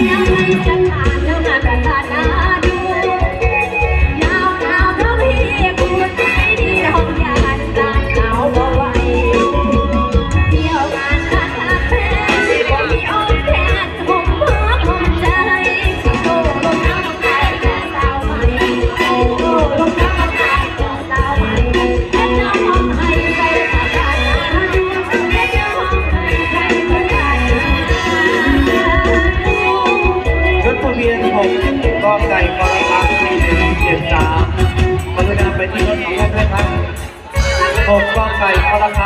Yeah, สามกรุณาไปที่รถของท่านด้วยครั